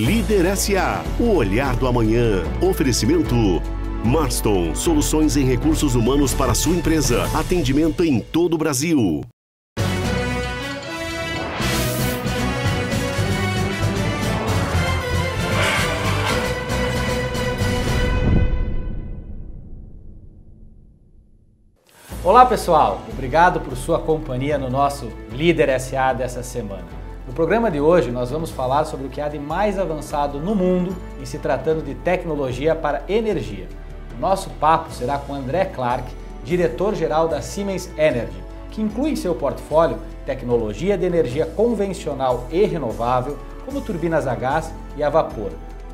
Líder SA, o olhar do amanhã. Oferecimento. Marston, soluções em recursos humanos para sua empresa. Atendimento em todo o Brasil. Olá pessoal, obrigado por sua companhia no nosso Líder SA dessa semana. No programa de hoje, nós vamos falar sobre o que há de mais avançado no mundo em se tratando de tecnologia para energia. O nosso papo será com André Clark, diretor-geral da Siemens Energy, que inclui em seu portfólio tecnologia de energia convencional e renovável, como turbinas a gás e a vapor,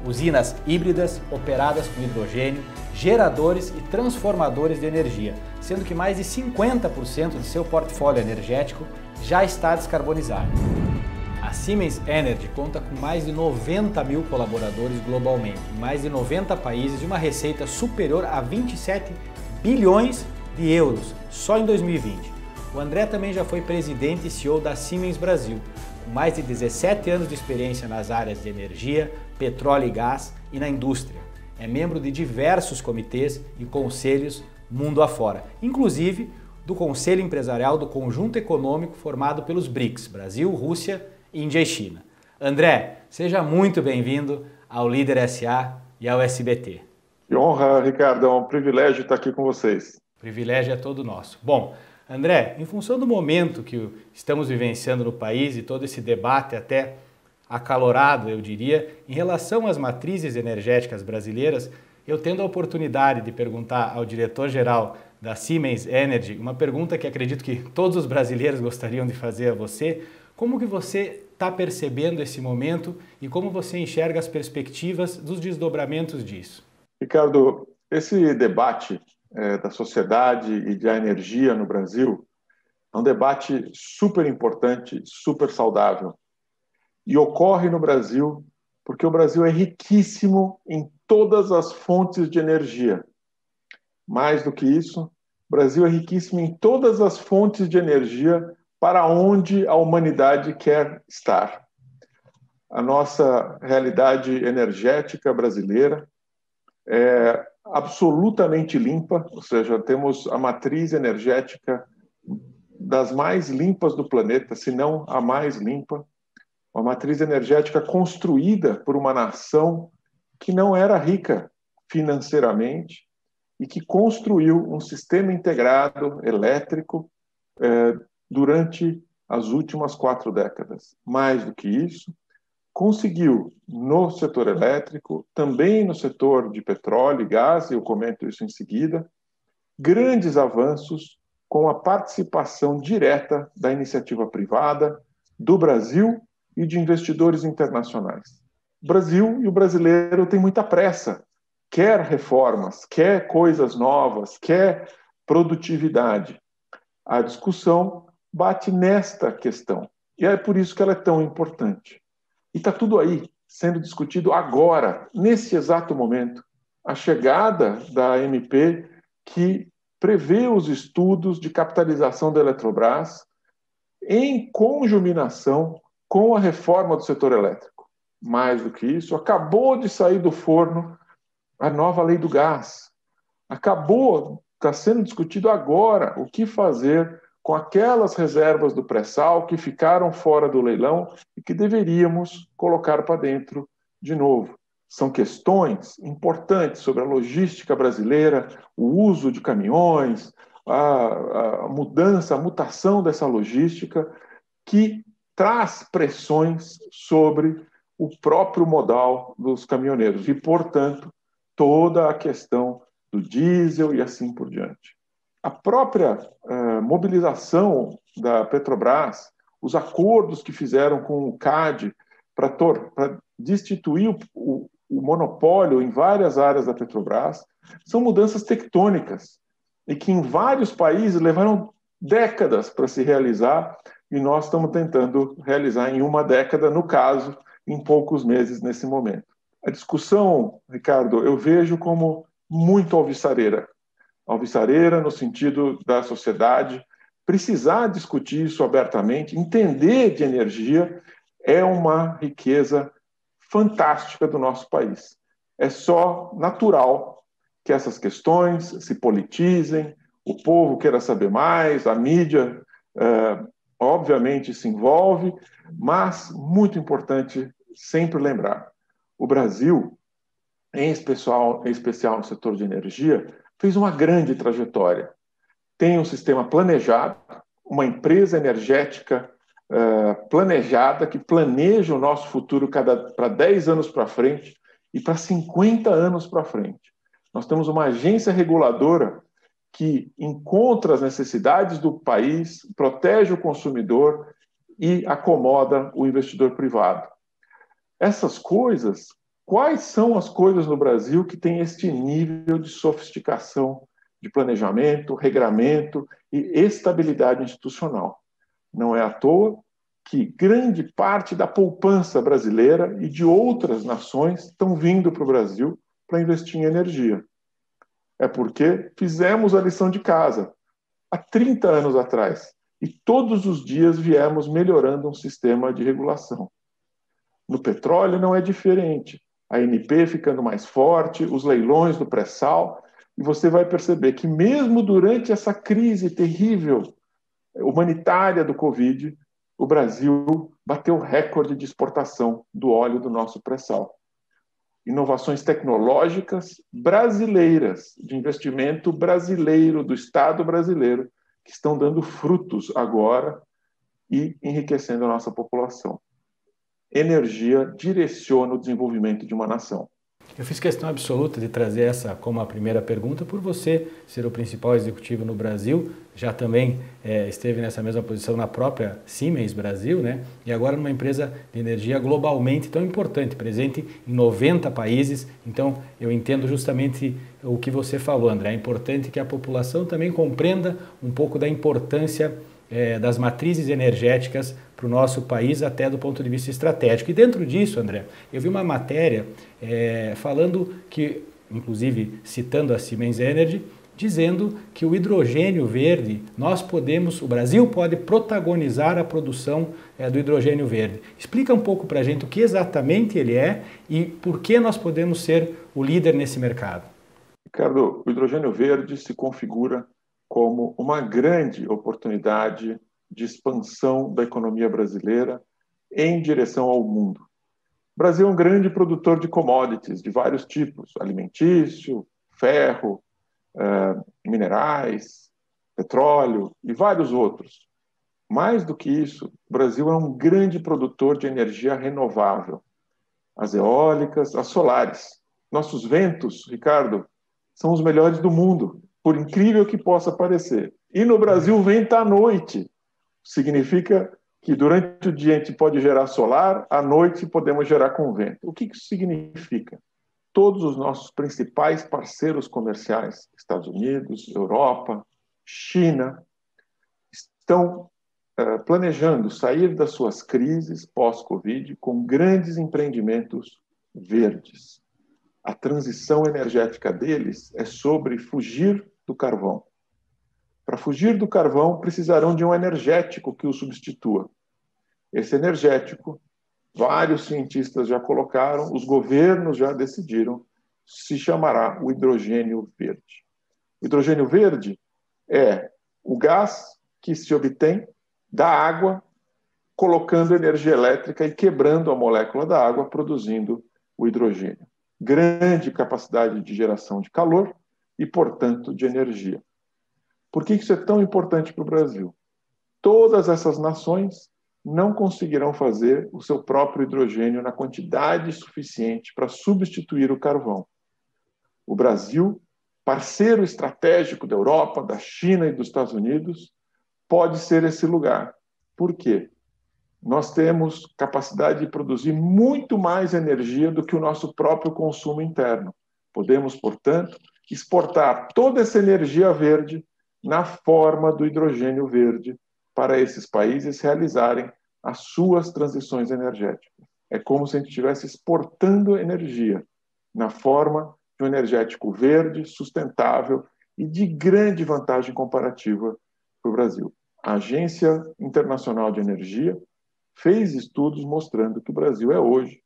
usinas híbridas operadas com hidrogênio, geradores e transformadores de energia, sendo que mais de 50% de seu portfólio energético já está descarbonizado. A Siemens Energy conta com mais de 90 mil colaboradores globalmente, em mais de 90 países e uma receita superior a 27 bilhões de euros só em 2020. O André também já foi presidente e CEO da Siemens Brasil, com mais de 17 anos de experiência nas áreas de energia, petróleo e gás e na indústria. É membro de diversos comitês e conselhos mundo afora, inclusive do Conselho Empresarial do Conjunto Econômico formado pelos BRICS, Brasil, Rússia Índia e China. André, seja muito bem-vindo ao Líder SA e ao SBT. Que honra, Ricardo, é um privilégio estar aqui com vocês. O privilégio é todo nosso. Bom, André, em função do momento que estamos vivenciando no país e todo esse debate até acalorado, eu diria, em relação às matrizes energéticas brasileiras, eu tendo a oportunidade de perguntar ao diretor-geral da Siemens Energy uma pergunta que acredito que todos os brasileiros gostariam de fazer a você. Como que você está percebendo esse momento e como você enxerga as perspectivas dos desdobramentos disso? Ricardo, esse debate é, da sociedade e da energia no Brasil é um debate super importante, super saudável. E ocorre no Brasil porque o Brasil é riquíssimo em todas as fontes de energia. Mais do que isso, o Brasil é riquíssimo em todas as fontes de energia para onde a humanidade quer estar. A nossa realidade energética brasileira é absolutamente limpa, ou seja, temos a matriz energética das mais limpas do planeta, se não a mais limpa, uma matriz energética construída por uma nação que não era rica financeiramente e que construiu um sistema integrado elétrico eh, durante as últimas quatro décadas. Mais do que isso, conseguiu no setor elétrico, também no setor de petróleo e gás, eu comento isso em seguida, grandes avanços com a participação direta da iniciativa privada, do Brasil e de investidores internacionais. O Brasil e o brasileiro têm muita pressa, quer reformas, quer coisas novas, quer produtividade. A discussão bate nesta questão. E é por isso que ela é tão importante. E está tudo aí, sendo discutido agora, nesse exato momento. A chegada da MP que prevê os estudos de capitalização da Eletrobras em conjuminação com a reforma do setor elétrico. Mais do que isso, acabou de sair do forno a nova lei do gás. Acabou, está sendo discutido agora o que fazer com aquelas reservas do pré-sal que ficaram fora do leilão e que deveríamos colocar para dentro de novo. São questões importantes sobre a logística brasileira, o uso de caminhões, a, a mudança, a mutação dessa logística, que traz pressões sobre o próprio modal dos caminhoneiros e, portanto, toda a questão do diesel e assim por diante a própria uh, mobilização da Petrobras, os acordos que fizeram com o CAD para destituir o, o, o monopólio em várias áreas da Petrobras, são mudanças tectônicas e que em vários países levaram décadas para se realizar e nós estamos tentando realizar em uma década, no caso, em poucos meses nesse momento. A discussão, Ricardo, eu vejo como muito alvissareira alvissareira no sentido da sociedade precisar discutir isso abertamente, entender de energia é uma riqueza fantástica do nosso país. É só natural que essas questões se politizem, o povo queira saber mais, a mídia, é, obviamente, se envolve, mas muito importante sempre lembrar: o Brasil, em especial, em especial no setor de energia, fez uma grande trajetória. Tem um sistema planejado, uma empresa energética uh, planejada que planeja o nosso futuro para 10 anos para frente e para 50 anos para frente. Nós temos uma agência reguladora que encontra as necessidades do país, protege o consumidor e acomoda o investidor privado. Essas coisas, quais são as coisas no Brasil que têm este nível de sofisticação de planejamento, regramento e estabilidade institucional? Não é à toa que grande parte da poupança brasileira e de outras nações estão vindo para o Brasil para investir em energia. É porque fizemos a lição de casa há 30 anos atrás e todos os dias viemos melhorando um sistema de regulação. No petróleo não é diferente. A NP ficando mais forte, os leilões do pré-sal, e você vai perceber que mesmo durante essa crise terrível humanitária do Covid, o Brasil bateu recorde de exportação do óleo do nosso pré-sal. Inovações tecnológicas brasileiras, de investimento brasileiro, do Estado brasileiro, que estão dando frutos agora e enriquecendo a nossa população energia direciona o desenvolvimento de uma nação. Eu fiz questão absoluta de trazer essa como a primeira pergunta por você ser o principal executivo no Brasil, já também é, esteve nessa mesma posição na própria Siemens Brasil, né? E agora numa empresa de energia globalmente tão importante, presente em 90 países. Então eu entendo justamente o que você falou, André. É importante que a população também compreenda um pouco da importância é, das matrizes energéticas para o nosso país, até do ponto de vista estratégico. E dentro disso, André, eu vi uma matéria é, falando que, inclusive citando a Siemens Energy, dizendo que o hidrogênio verde, nós podemos, o Brasil pode protagonizar a produção é, do hidrogênio verde. Explica um pouco para a gente o que exatamente ele é e por que nós podemos ser o líder nesse mercado. Ricardo, o hidrogênio verde se configura como uma grande oportunidade de expansão da economia brasileira em direção ao mundo. O Brasil é um grande produtor de commodities de vários tipos: alimentício, ferro, eh, minerais, petróleo e vários outros. Mais do que isso, o Brasil é um grande produtor de energia renovável. As eólicas, as solares. Nossos ventos, Ricardo, são os melhores do mundo por incrível que possa parecer. E no Brasil venta à noite. Significa que durante o dia a gente pode gerar solar, à noite podemos gerar com vento. O que isso significa? Todos os nossos principais parceiros comerciais, Estados Unidos, Europa, China, estão uh, planejando sair das suas crises pós-Covid com grandes empreendimentos verdes. A transição energética deles é sobre fugir do carvão. Para fugir do carvão, precisarão de um energético que o substitua. Esse energético, vários cientistas já colocaram, os governos já decidiram, se chamará o hidrogênio verde. O hidrogênio verde é o gás que se obtém da água, colocando energia elétrica e quebrando a molécula da água, produzindo o hidrogênio. Grande capacidade de geração de calor e, portanto, de energia. Por que isso é tão importante para o Brasil? Todas essas nações não conseguirão fazer o seu próprio hidrogênio na quantidade suficiente para substituir o carvão. O Brasil, parceiro estratégico da Europa, da China e dos Estados Unidos, pode ser esse lugar. Por quê? Nós temos capacidade de produzir muito mais energia do que o nosso próprio consumo interno. Podemos, portanto, exportar toda essa energia verde na forma do hidrogênio verde para esses países realizarem as suas transições energéticas. É como se a gente estivesse exportando energia na forma de um energético verde, sustentável e de grande vantagem comparativa para o Brasil. A Agência Internacional de Energia fez estudos mostrando que o Brasil é hoje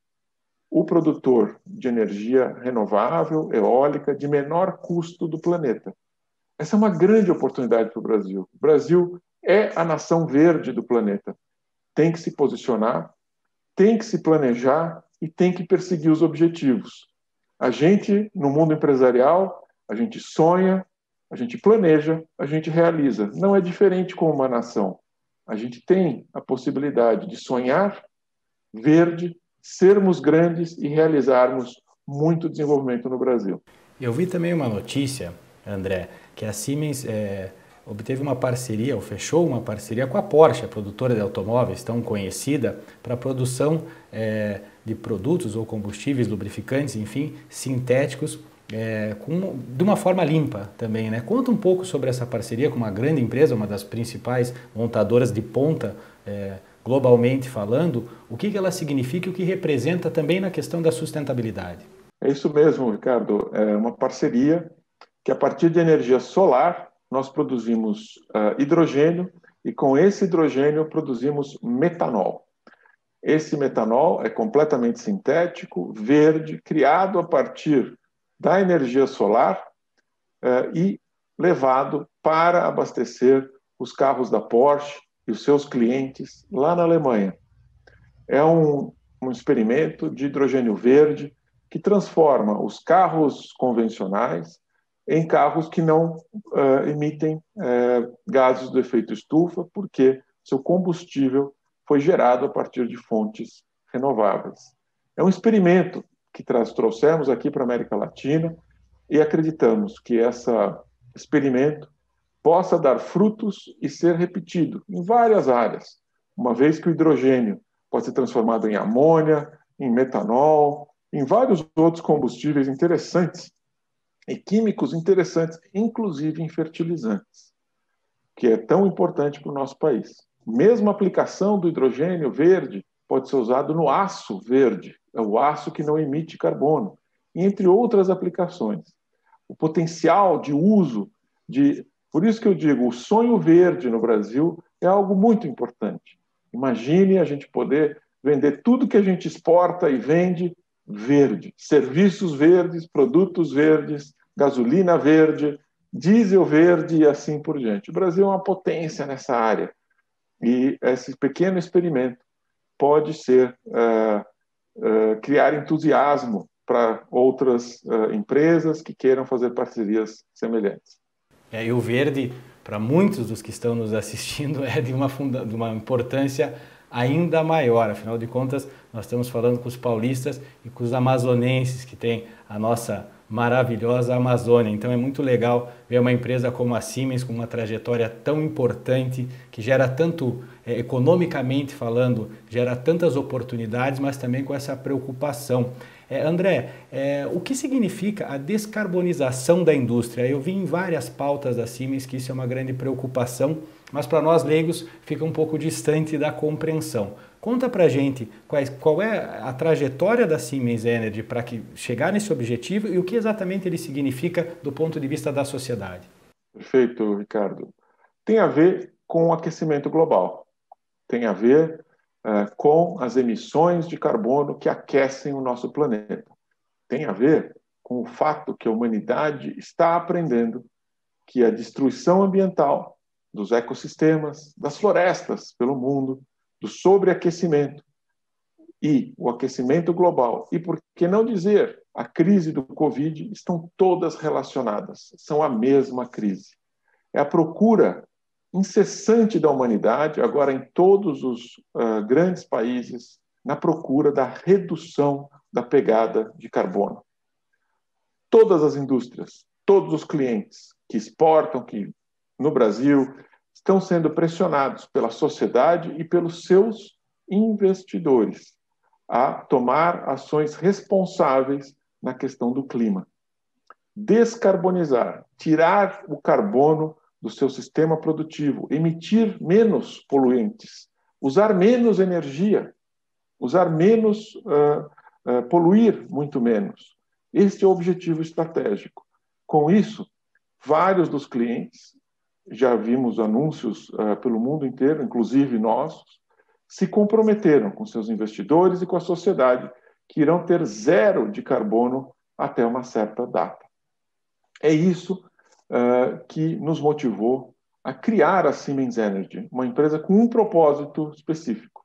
o produtor de energia renovável, eólica, de menor custo do planeta. Essa é uma grande oportunidade para o Brasil. O Brasil é a nação verde do planeta. Tem que se posicionar, tem que se planejar e tem que perseguir os objetivos. A gente, no mundo empresarial, a gente sonha, a gente planeja, a gente realiza. Não é diferente com uma nação. A gente tem a possibilidade de sonhar verde, sermos grandes e realizarmos muito desenvolvimento no Brasil. Eu vi também uma notícia, André, que a Siemens é, obteve uma parceria, ou fechou uma parceria com a Porsche, a produtora de automóveis tão conhecida, para a produção é, de produtos ou combustíveis, lubrificantes, enfim, sintéticos, é, com, de uma forma limpa também. Né? Conta um pouco sobre essa parceria com uma grande empresa, uma das principais montadoras de ponta é, globalmente falando, o que, ela significa e o que representa também na questão da sustentabilidade. É isso mesmo, Ricardo. É uma parceria que, a partir de energia solar, nós produzimos uh, hidrogênio e, com esse hidrogênio, produzimos metanol. Esse metanol é completamente sintético, verde, criado a partir da energia solar uh, e levado para abastecer os carros da Porsche e os seus clientes lá na Alemanha. É um, um experimento de hidrogênio verde que transforma os carros convencionais em carros que não uh, emitem uh, gases do efeito estufa, porque seu combustível foi gerado a partir de fontes renováveis. É um experimento que trouxemos aqui para a América Latina e acreditamos que esse experimento possa dar frutos e ser repetido em várias áreas, uma vez que o hidrogênio pode ser transformado em amônia, em metanol, em vários outros combustíveis interessantes e químicos interessantes, inclusive em fertilizantes, que é tão importante para o nosso país. Mesmo a aplicação do hidrogênio verde pode ser usado no aço verde, é o aço que não emite carbono, entre outras aplicações. O potencial de uso de por isso que eu digo, o sonho verde no Brasil é algo muito importante. Imagine a gente poder vender tudo que a gente exporta e vende verde, serviços verdes, produtos verdes, gasolina verde, diesel verde e assim por diante. O Brasil é uma potência nessa área e esse pequeno experimento pode ser uh, uh, criar entusiasmo para outras uh, empresas que queiram fazer parcerias semelhantes. É, e o verde, para muitos dos que estão nos assistindo, é de uma, funda de uma importância ainda maior. Afinal de contas, nós estamos falando com os paulistas e com os amazonenses, que têm a nossa maravilhosa Amazônia. Então é muito legal ver uma empresa como a Siemens com uma trajetória tão importante, que gera tanto, é, economicamente falando, gera tantas oportunidades, mas também com essa preocupação. É, André, é, o que significa a descarbonização da indústria? Eu vi em várias pautas da Siemens que isso é uma grande preocupação, mas para nós leigos fica um pouco distante da compreensão. Conta para gente qual, é a trajetória da Siemens Energy para que chegar nesse objetivo e o que exatamente ele significa do ponto de vista da sociedade. Perfeito, Ricardo. Tem a ver com o aquecimento global. Tem a ver com as emissões de carbono que aquecem o nosso planeta. Tem a ver com o fato que a humanidade está aprendendo que a destruição ambiental dos ecossistemas, das florestas pelo mundo, do sobreaquecimento e o aquecimento global, e por que não dizer a crise do Covid, estão todas relacionadas, são a mesma crise. É a procura incessante da humanidade, agora em todos os uh, grandes países, na procura da redução da pegada de carbono. Todas as indústrias, todos os clientes que exportam, que no Brasil estão sendo pressionados pela sociedade e pelos seus investidores a tomar ações responsáveis na questão do clima. Descarbonizar, tirar o carbono do seu sistema produtivo, emitir menos poluentes, usar menos energia, usar menos, uh, uh, poluir muito menos. Este é o objetivo estratégico. Com isso, vários dos clientes, já vimos anúncios uh, pelo mundo inteiro, inclusive nossos, se comprometeram com seus investidores e com a sociedade que irão ter zero de carbono até uma certa data. É isso uh, que nos motivou a criar a Siemens Energy, uma empresa com um propósito específico: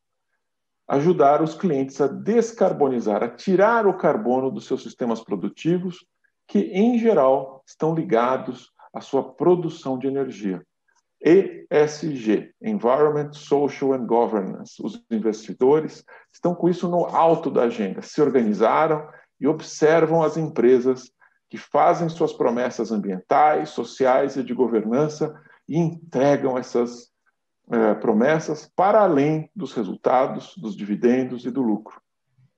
ajudar os clientes a descarbonizar, a tirar o carbono dos seus sistemas produtivos, que em geral estão ligados à sua produção de energia. ESG, Environment, Social and Governance. Os investidores estão com isso no alto da agenda, se organizaram e observam as empresas que fazem suas promessas ambientais, sociais e de governança e entregam essas é, promessas para além dos resultados, dos dividendos e do lucro.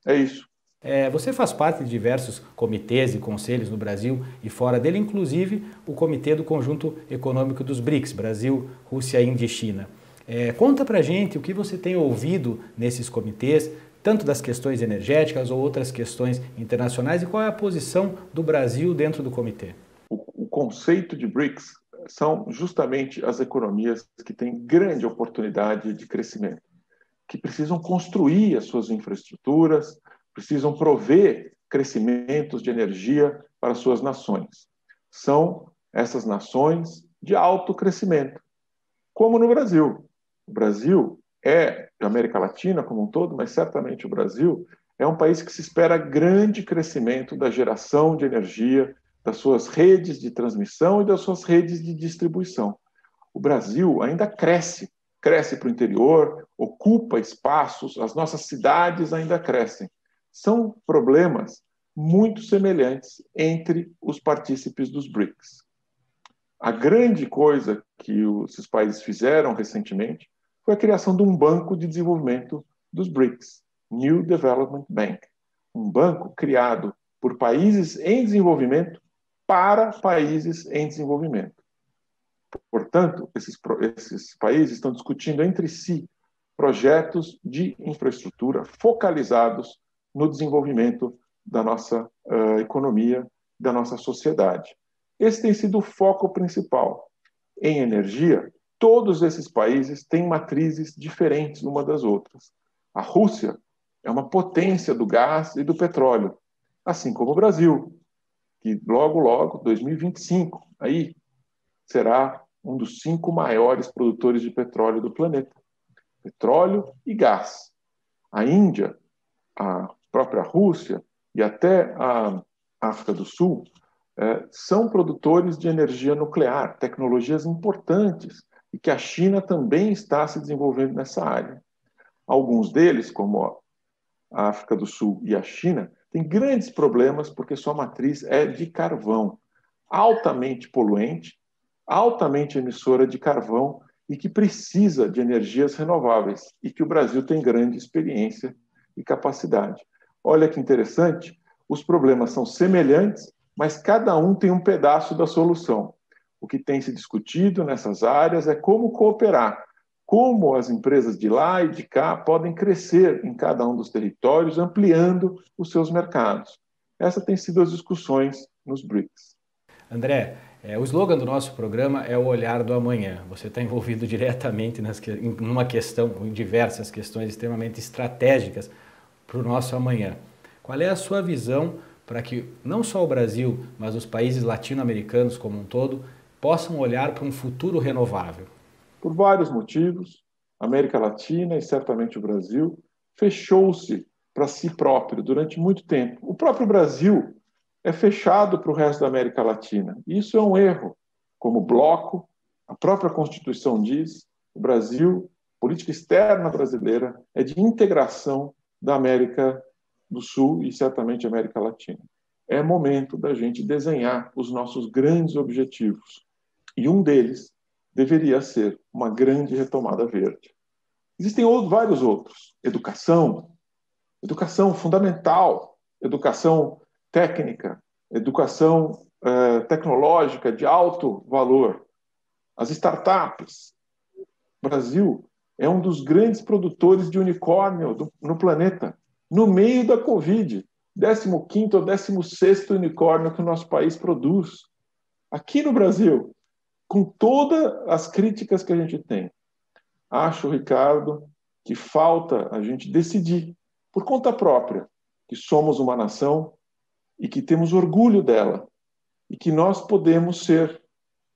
É isso. É, você faz parte de diversos comitês e conselhos no Brasil e fora dele, inclusive o Comitê do Conjunto Econômico dos BRICS, Brasil, Rússia, Índia e China. É, conta pra gente o que você tem ouvido nesses comitês, tanto das questões energéticas ou outras questões internacionais, e qual é a posição do Brasil dentro do comitê. O, conceito de BRICS são justamente as economias que têm grande oportunidade de crescimento, que precisam construir as suas infraestruturas, precisam prover crescimentos de energia para suas nações. São essas nações de alto crescimento, como no Brasil. O Brasil é, América Latina como um todo, mas certamente o Brasil, é um país que se espera grande crescimento da geração de energia, das suas redes de transmissão e das suas redes de distribuição. O Brasil ainda cresce, cresce para o interior, ocupa espaços, as nossas cidades ainda crescem são problemas muito semelhantes entre os partícipes dos BRICS. A grande coisa que esses países fizeram recentemente foi a criação de um banco de desenvolvimento dos BRICS, New Development Bank, um banco criado por países em desenvolvimento para países em desenvolvimento. Portanto, esses, esses países estão discutindo entre si projetos de infraestrutura focalizados no desenvolvimento da nossa uh, economia, da nossa sociedade. Esse tem sido o foco principal. Em energia, todos esses países têm matrizes diferentes uma das outras. A Rússia é uma potência do gás e do petróleo, assim como o Brasil, que logo, logo, 2025, aí será um dos cinco maiores produtores de petróleo do planeta. Petróleo e gás. A Índia, a própria Rússia e até a África do Sul é, são produtores de energia nuclear, tecnologias importantes e que a China também está se desenvolvendo nessa área. Alguns deles, como a África do Sul e a China, têm grandes problemas porque sua matriz é de carvão, altamente poluente, altamente emissora de carvão e que precisa de energias renováveis e que o Brasil tem grande experiência e capacidade. Olha que interessante, os problemas são semelhantes, mas cada um tem um pedaço da solução. O que tem se discutido nessas áreas é como cooperar, como as empresas de lá e de cá podem crescer em cada um dos territórios, ampliando os seus mercados. Essa tem sido as discussões nos BRICS. André, é, o slogan do nosso programa é o olhar do amanhã. Você está envolvido diretamente nas, em uma questão, em diversas questões extremamente estratégicas para o nosso amanhã. Qual é a sua visão para que não só o Brasil, mas os países latino-americanos como um todo possam olhar para um futuro renovável? Por vários motivos, a América Latina e certamente o Brasil fechou-se para si próprio durante muito tempo. O próprio Brasil é fechado para o resto da América Latina. Isso é um erro. Como bloco, a própria Constituição diz, o Brasil, política externa brasileira, é de integração da América do Sul e certamente América Latina. É momento da gente desenhar os nossos grandes objetivos. E um deles deveria ser uma grande retomada verde. Existem outros, vários outros. Educação, educação fundamental, educação técnica, educação eh, tecnológica de alto valor, as startups. O Brasil é um dos grandes produtores de unicórnio do, no planeta, no meio da Covid. 15 ou 16 unicórnio que o nosso país produz. Aqui no Brasil, com todas as críticas que a gente tem. Acho, Ricardo, que falta a gente decidir, por conta própria, que somos uma nação e que temos orgulho dela e que nós podemos ser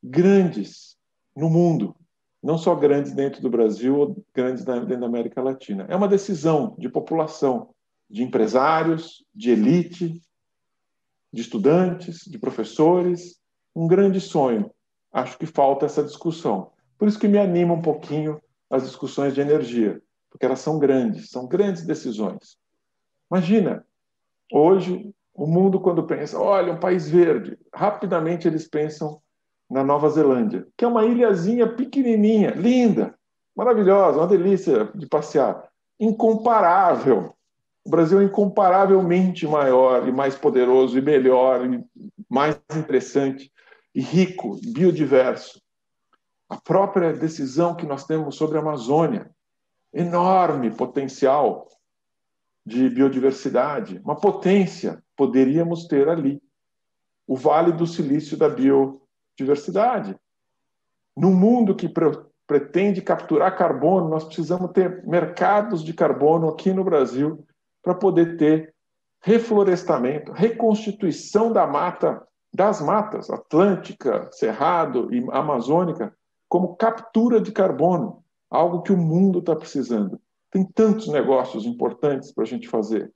grandes no mundo, não só grandes dentro do Brasil ou grandes dentro da América Latina. É uma decisão de população, de empresários, de elite, de estudantes, de professores, um grande sonho. Acho que falta essa discussão. Por isso que me anima um pouquinho as discussões de energia, porque elas são grandes, são grandes decisões. Imagina, hoje o mundo quando pensa, olha, um país verde, rapidamente eles pensam na Nova Zelândia, que é uma ilhazinha pequenininha, linda, maravilhosa, uma delícia de passear, incomparável. O Brasil é incomparavelmente maior e mais poderoso e melhor e mais interessante rico, biodiverso. A própria decisão que nós temos sobre a Amazônia, enorme potencial de biodiversidade, uma potência poderíamos ter ali. O Vale do Silício da biodiversidade. No mundo que pre pretende capturar carbono, nós precisamos ter mercados de carbono aqui no Brasil para poder ter reflorestamento, reconstituição da mata das matas atlântica, cerrado e amazônica como captura de carbono, algo que o mundo está precisando. Tem tantos negócios importantes para a gente fazer.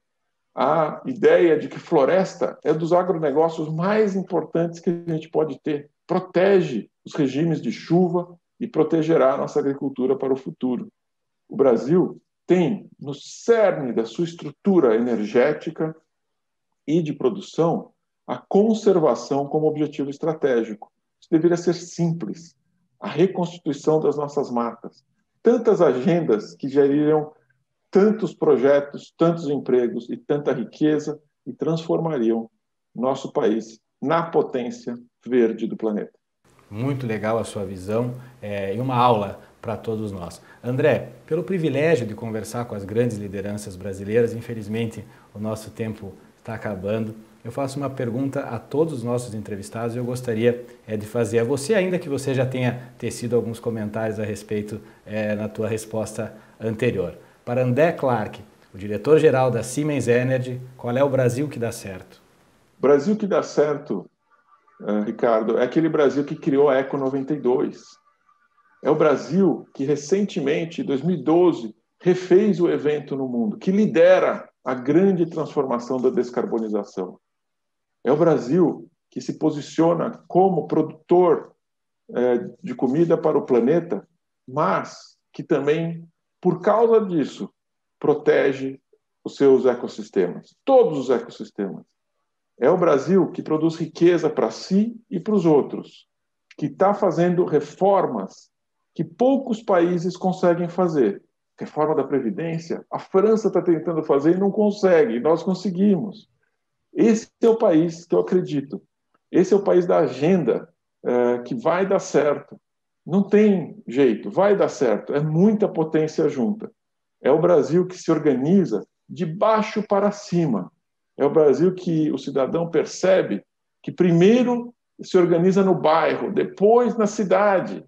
A ideia de que floresta é dos agronegócios mais importantes que a gente pode ter. Protege os regimes de chuva e protegerá a nossa agricultura para o futuro. O Brasil tem no cerne da sua estrutura energética e de produção a conservação como objetivo estratégico. Isso deveria ser simples. A reconstituição das nossas matas. Tantas agendas que geririam tantos projetos, tantos empregos e tanta riqueza e transformariam nosso país na potência verde do planeta. Muito legal a sua visão é, e uma aula para todos nós. André, pelo privilégio de conversar com as grandes lideranças brasileiras, infelizmente o nosso tempo está acabando eu faço uma pergunta a todos os nossos entrevistados e eu gostaria é, de fazer a você, ainda que você já tenha tecido alguns comentários a respeito é, na tua resposta anterior. Para André Clark, o diretor-geral da Siemens Energy, qual é o Brasil que dá certo? Brasil que dá certo, uh, Ricardo, é aquele Brasil que criou a Eco 92. É o Brasil que recentemente, em 2012, refez o evento no mundo, que lidera a grande transformação da descarbonização. É o Brasil que se posiciona como produtor é, de comida para o planeta, mas que também, por causa disso, protege os seus ecossistemas, todos os ecossistemas. É o Brasil que produz riqueza para si e para os outros, que está fazendo reformas que poucos países conseguem fazer. Reforma da Previdência, a França está tentando fazer e não consegue, nós conseguimos. Esse é o país que eu acredito. Esse é o país da agenda é, que vai dar certo. Não tem jeito, vai dar certo. É muita potência junta. É o Brasil que se organiza de baixo para cima. É o Brasil que o cidadão percebe que primeiro se organiza no bairro, depois na cidade,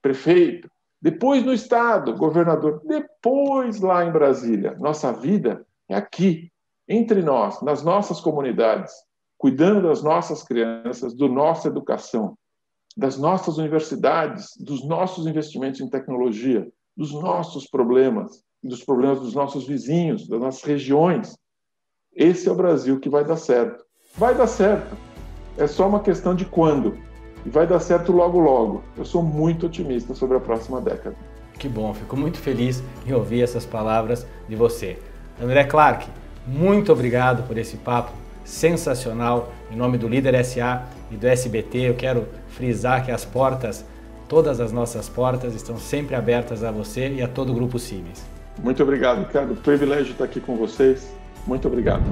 prefeito, depois no estado, governador, depois lá em Brasília. Nossa vida é aqui, entre nós, nas nossas comunidades, cuidando das nossas crianças, da nossa educação, das nossas universidades, dos nossos investimentos em tecnologia, dos nossos problemas, dos problemas dos nossos vizinhos, das nossas regiões. Esse é o Brasil que vai dar certo. Vai dar certo. É só uma questão de quando. E vai dar certo logo, logo. Eu sou muito otimista sobre a próxima década. Que bom, fico muito feliz em ouvir essas palavras de você. André Clark, muito obrigado por esse papo sensacional. Em nome do Líder SA e do SBT, eu quero frisar que as portas, todas as nossas portas, estão sempre abertas a você e a todo o Grupo Siemens. Muito obrigado, Ricardo. Privilégio estar aqui com vocês. Muito obrigado.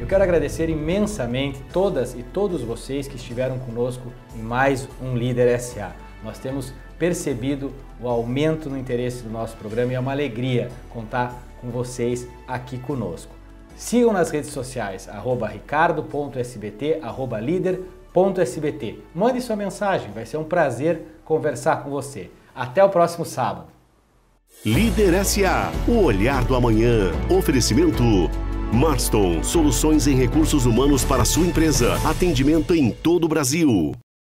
Eu quero agradecer imensamente todas e todos vocês que estiveram conosco em mais um Líder SA. Nós temos percebido o aumento no interesse do nosso programa e é uma alegria contar com vocês aqui conosco. Sigam nas redes sociais, arroba ricardo.sbt, arroba líder.sbt. Mande sua mensagem, vai ser um prazer conversar com você. Até o próximo sábado. Líder SA, o olhar do amanhã. Oferecimento Marston, soluções em recursos humanos para sua empresa. Atendimento em todo o Brasil.